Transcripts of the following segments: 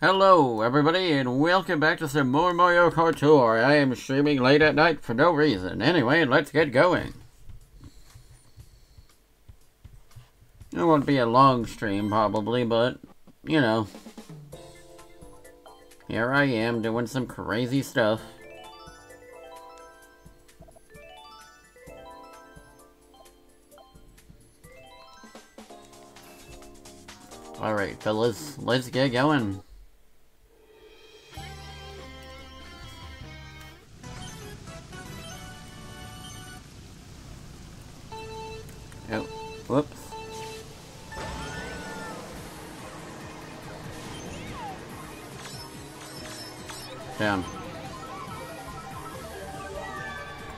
Hello, everybody, and welcome back to some more Mario Kart Tour. I am streaming late at night for no reason. Anyway, let's get going. It won't be a long stream, probably, but, you know. Here I am, doing some crazy stuff. Alright, fellas, let's get going. Whoops. Damn.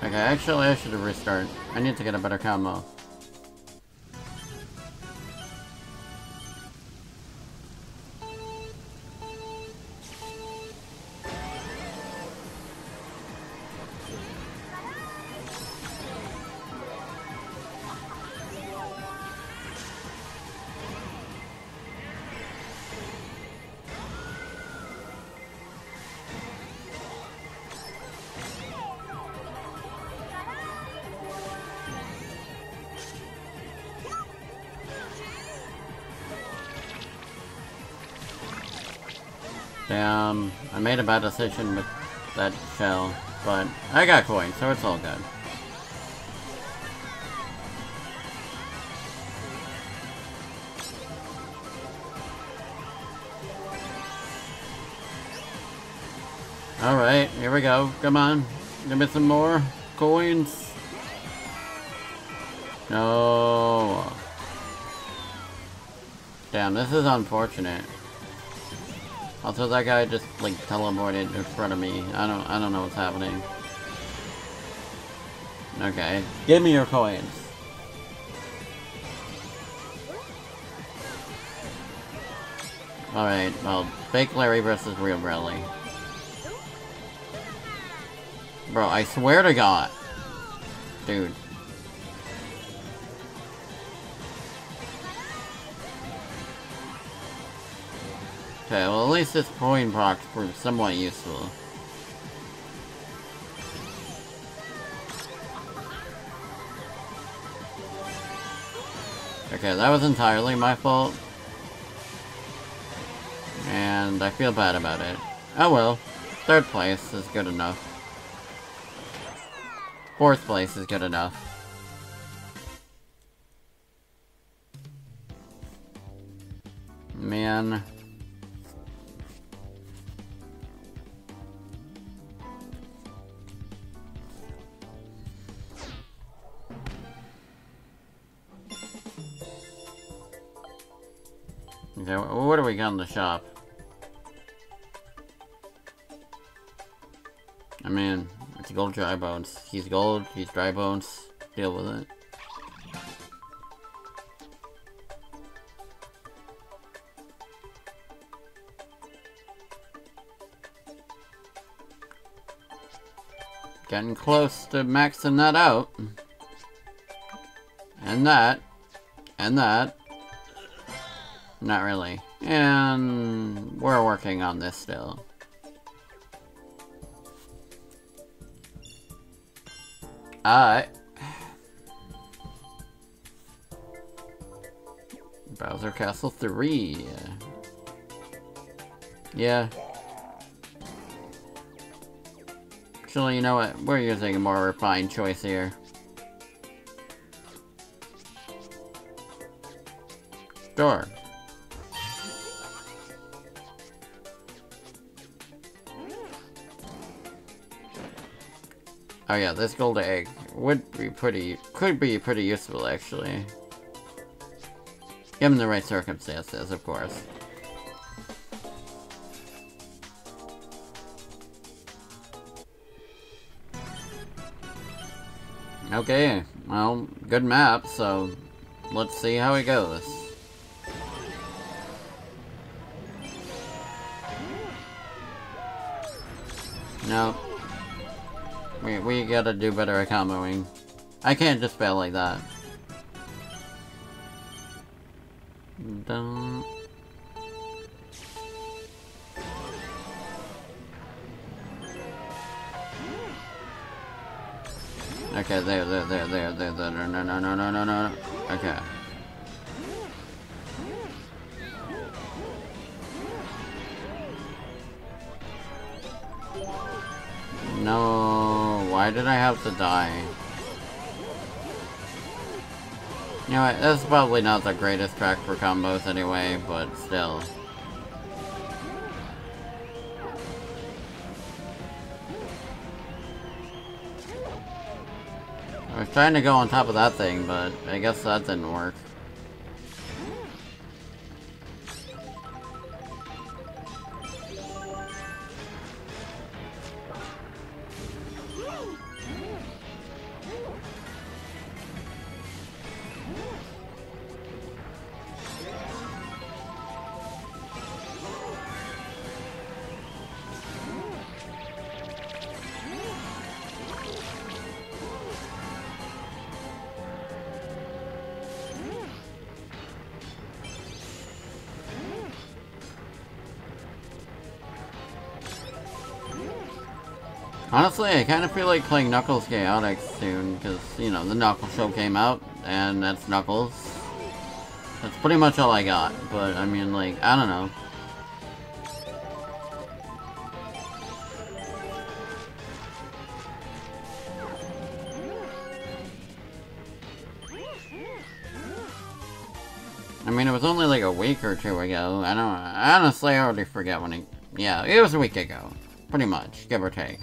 Okay, actually I should restart. I need to get a better combo. Bad decision with that shell, but I got coins, so it's all good. Alright, here we go. Come on. Give me some more coins. No. Damn, this is unfortunate. Also, that guy just like teleported in front of me. I don't, I don't know what's happening. Okay, give me your coins. All right, well, fake Larry versus real Bradley. Bro, I swear to God, dude. Okay, well at least this coin box proved somewhat useful. Okay, that was entirely my fault. And I feel bad about it. Oh well, third place is good enough. Fourth place is good enough. Man. Okay, what do we got in the shop? I mean, it's gold dry bones. He's gold, he's dry bones. Deal with it. Getting close to maxing that out. And that. And that. Not really. And we're working on this still. Alright. Bowser Castle 3. Yeah. Actually, you know what? We're using a more refined choice here. Sure. Oh yeah, this gold egg would be pretty, could be pretty useful actually. Given the right circumstances, of course. Okay, well, good map, so let's see how it goes. No. We, we gotta do better at comboing. I can't just fail like that. Dun. Okay, there, there, there, there, there, there, no, no, no, no, no, no, okay. Did I have to die? You know what, that's probably not the greatest track for combos anyway, but still. I was trying to go on top of that thing, but I guess that didn't work. Honestly, I kind of feel like playing Knuckles Chaotix soon, because, you know, the Knuckles show came out, and that's Knuckles. That's pretty much all I got, but, I mean, like, I don't know. I mean, it was only like a week or two ago. I don't honestly, I already forget when it... Yeah, it was a week ago. Pretty much, give or take.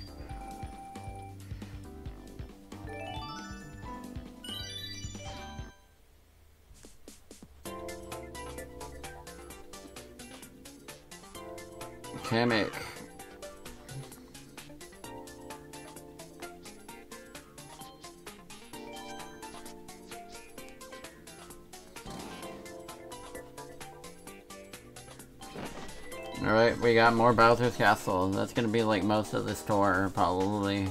Alright, we got more Bowser's Castle. That's gonna be like most of this tour, probably.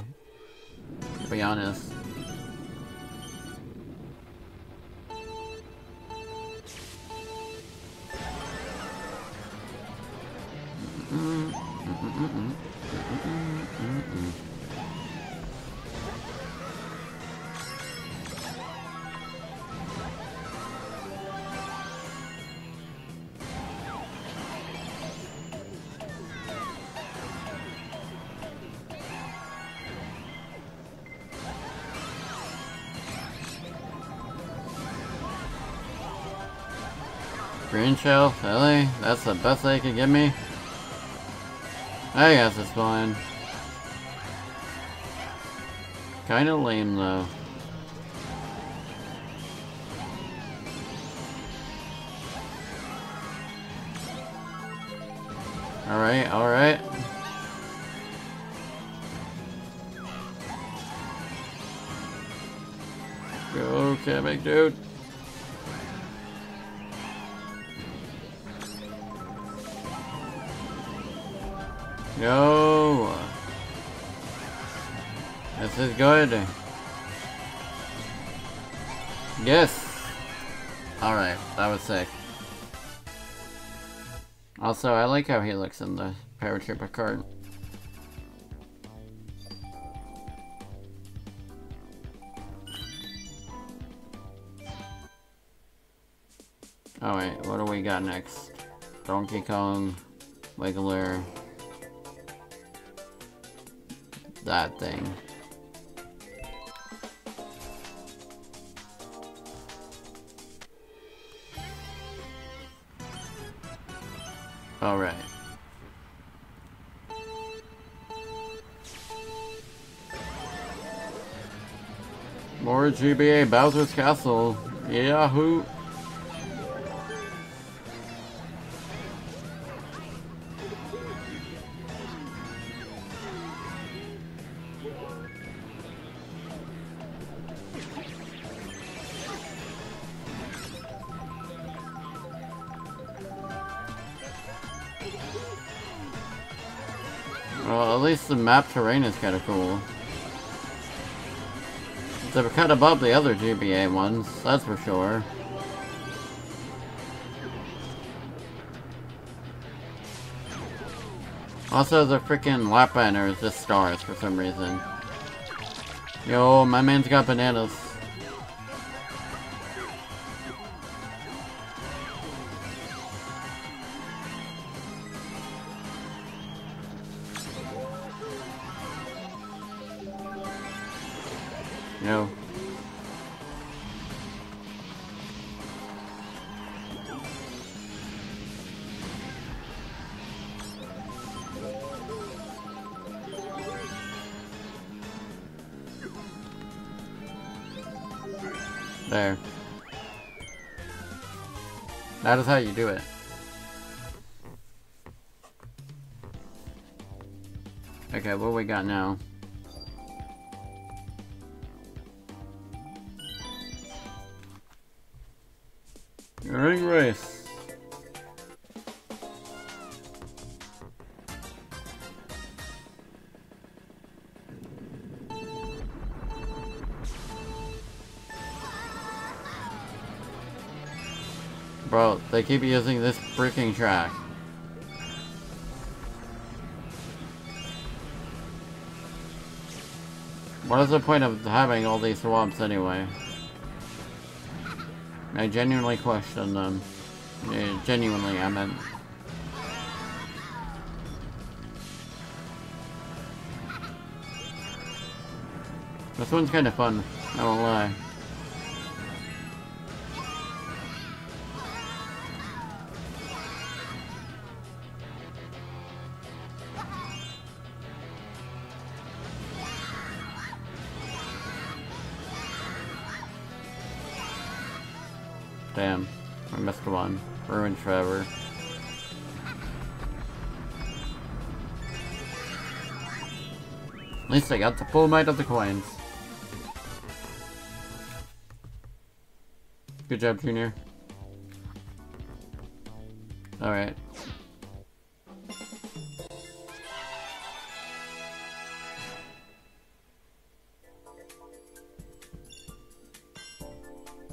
To be honest. Green shell? Really? That's the best they could give me? I guess it's fine. Kinda lame though. Alright, alright. Go, Kamek dude. Go. This is good. Yes. Alright, that was sick. Also, I like how he looks in the paratrooper card. Alright, oh, what do we got next? Donkey Kong, Wiggler, that thing. Alright. More GBA Bowser's Castle. Yahoo! Map terrain is kind of cool. They're of above the other GBA ones, that's for sure. Also, the freaking lap banner is just stars for some reason. Yo, my man's got bananas. Yo. There. That is how you do it. Okay, what we got now? Bro, they keep using this freaking track. What is the point of having all these swamps anyway? I genuinely question them. Yeah, genuinely, I meant. This one's kind of fun, I won't lie. Damn, I missed one. Ruined forever. At least I got the full might of the coins. Good job, Junior. Alright.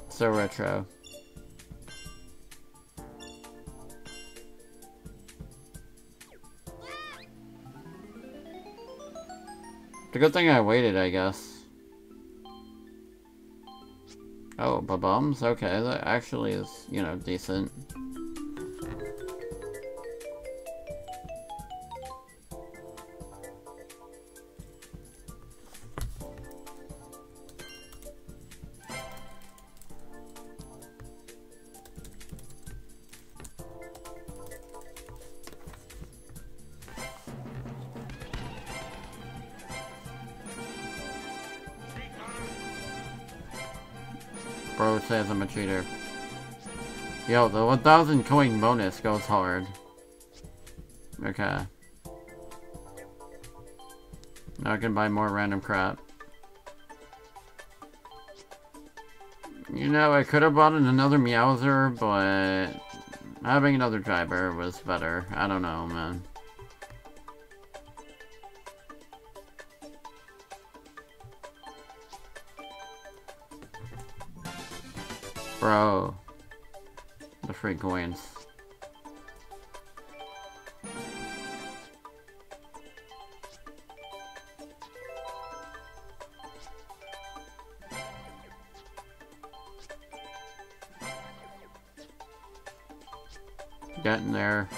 So retro. It's a good thing I waited, I guess. Oh, bombs? Okay, that actually is, you know, decent. Says I'm a cheater. Yo, the 1000 coin bonus goes hard. Okay. Now I can buy more random crap. You know, I could have bought another Meowser, but having another driver was better. I don't know, man. Bro. The free coins. Getting there.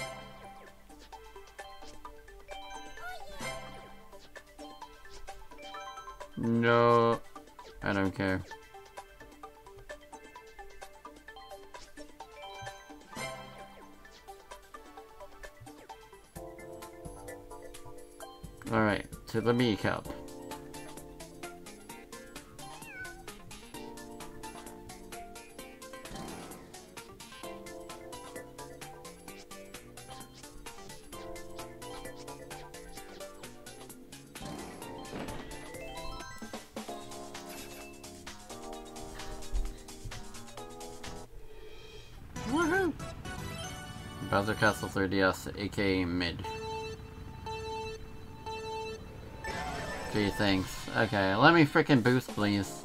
The Mii Cup. Bowser Castle 3DS, aka Mid. Gee, thanks. Okay, let me freaking boost, please.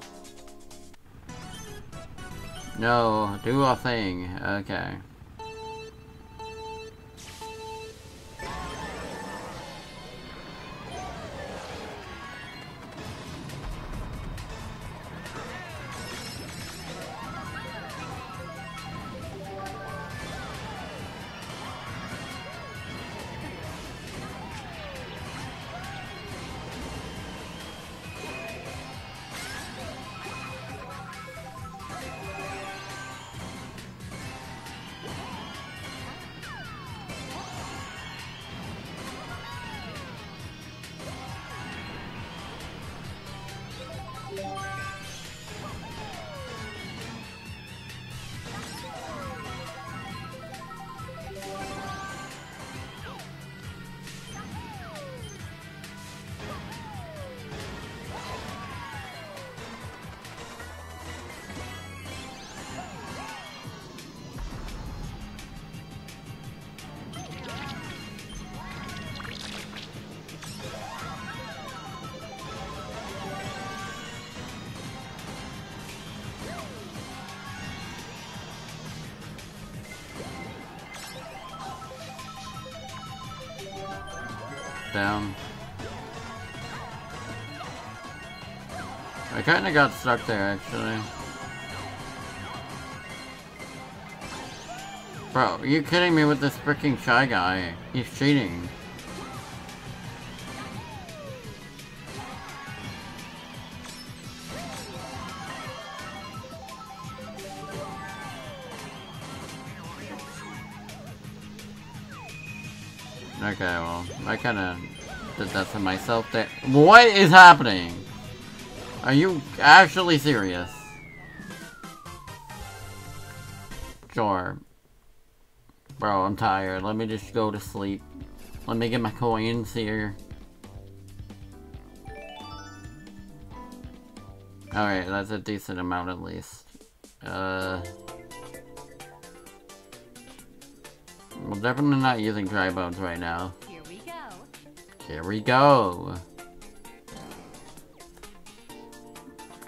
No, do a thing. Okay. Down. I kinda got stuck there, actually. Bro, are you kidding me with this freaking shy guy? He's cheating. I kinda did that to myself there. What is happening? Are you actually serious? Sure. Bro, I'm tired. Let me just go to sleep. Let me get my coins here. Alright, that's a decent amount at least. Uh... We're definitely not using dry bones right now. Here we go.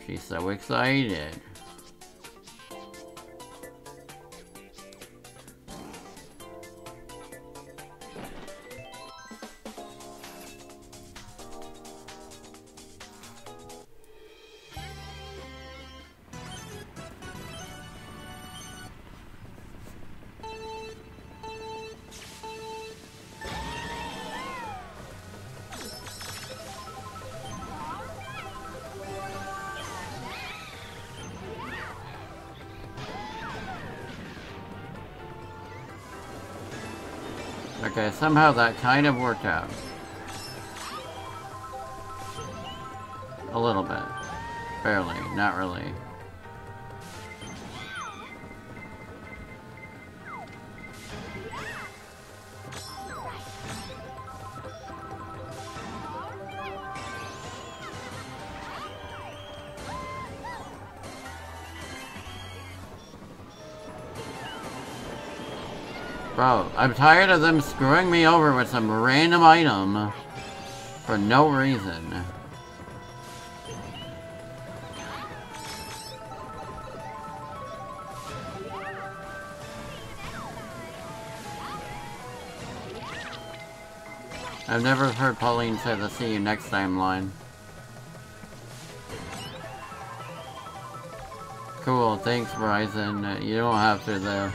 She's so excited. Okay, somehow that kind of worked out. A little bit. Barely, not really. Bro, I'm tired of them screwing me over with some random item for no reason. I've never heard Pauline say the see you next time line. Cool, thanks Verizon. You don't have to though.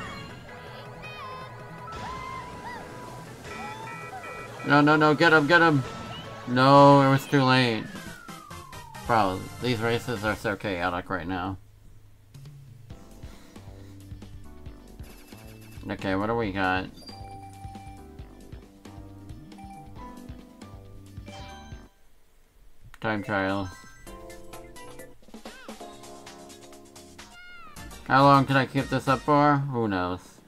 No, no, no, get him, get him! No, it was too late. Bro, these races are so chaotic right now. Okay, what do we got? Time trial. How long can I keep this up for? Who knows?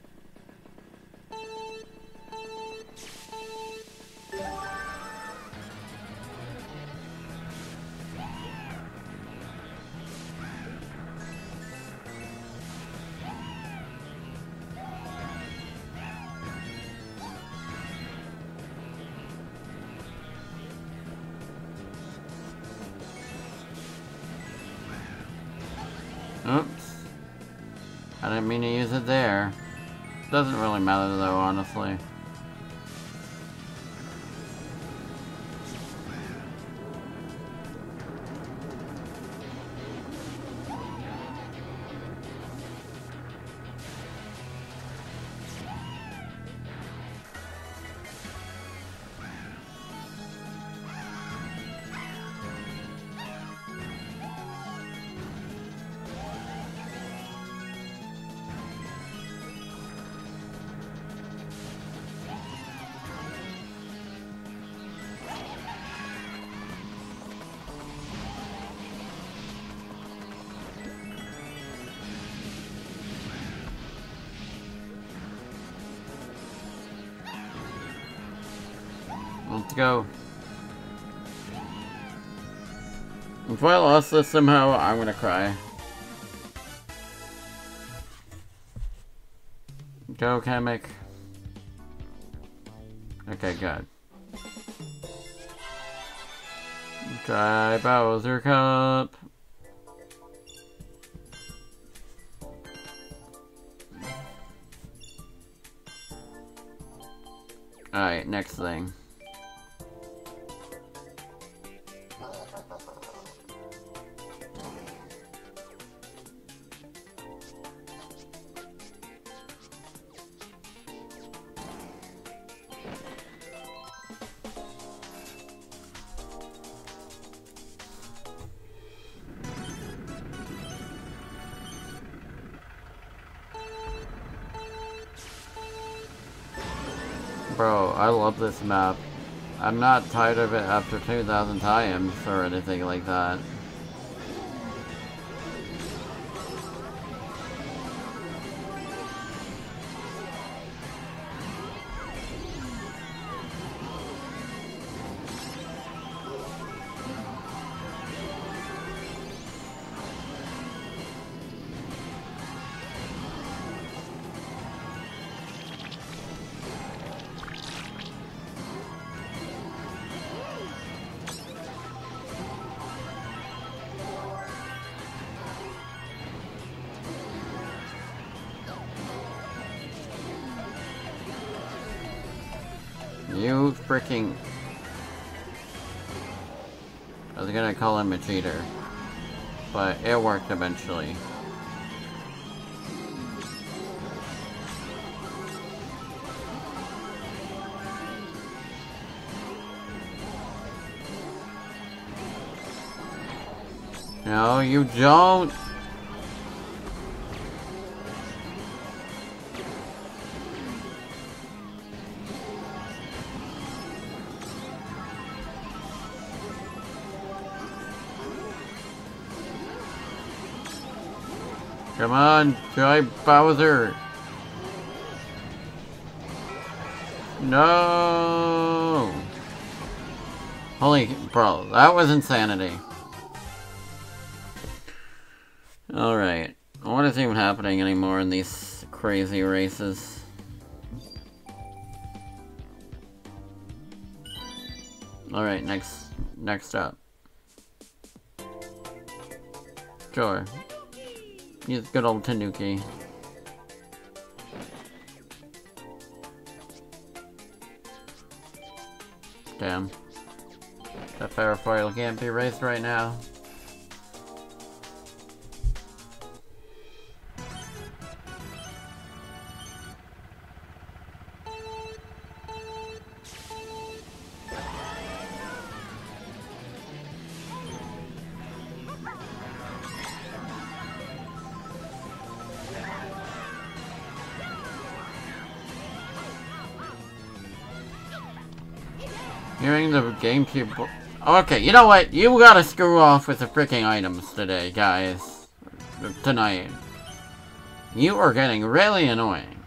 Didn't mean to use it there. Doesn't really matter though, honestly. Go. If I lost this somehow, I'm gonna cry. Go, Kamek. Okay, good. Dry Bowser Cup. Alright, next thing. This map. I'm not tired of it after 2,000 times or anything like that. Freaking... I was gonna call him a cheater. But it worked eventually. No, you don't! Come on, Dry Bowser. No. Holy, bro, that was insanity. Alright. What is even happening anymore in these crazy races? Alright, next next up. Sure. Use good old Tanooki. Damn. That Parafoil can't be raced right now. GameCube... Okay, you know what? You gotta screw off with the freaking items today, guys. Tonight. You are getting really annoying.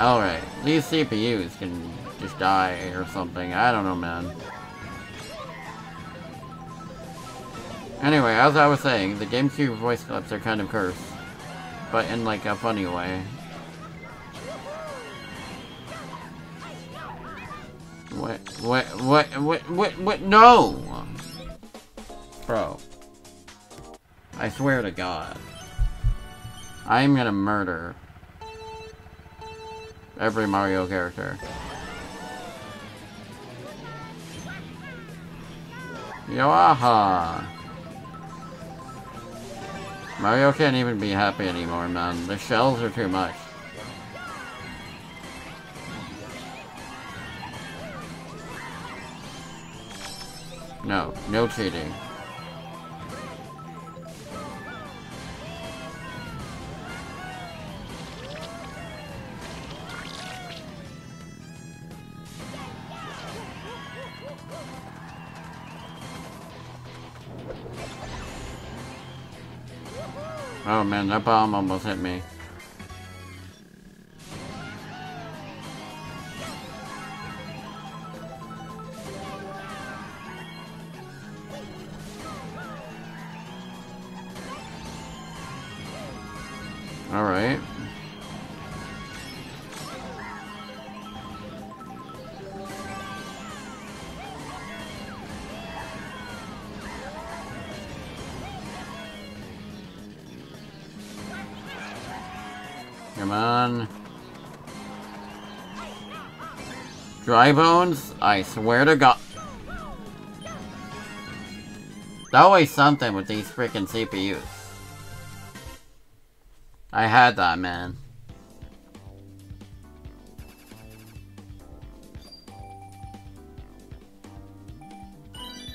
Alright, these CPUs can just die or something. I don't know, man. Anyway, as I was saying, the GameCube voice clips are kind of cursed. But in like a funny way. What, what, what, what, what, no! Bro. I swear to God. I'm gonna murder every Mario character. Yoaha! Mario can't even be happy anymore, man. The shells are too much. No, no cheating. Oh man, that bomb almost hit me. Dry bones? I swear to God. Always something with these freaking CPUs. I had that, man.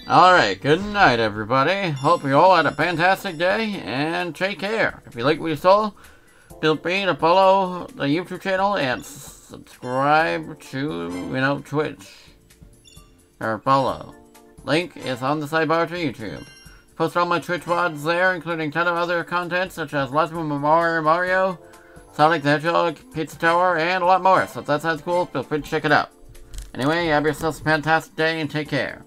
Alright, good night, everybody. Hope you all had a fantastic day, and take care. If you like what you saw, feel free to follow the YouTube channel and subscribe to, you know, Twitch. Or follow. Link is on the sidebar to YouTube. Post all my Twitch VODs there, including ton of other content such as Move Mario, Mario, Sonic the Hedgehog, Pizza Tower, and a lot more. So if that sounds cool, feel free to check it out. Anyway, have yourselves a fantastic day and take care.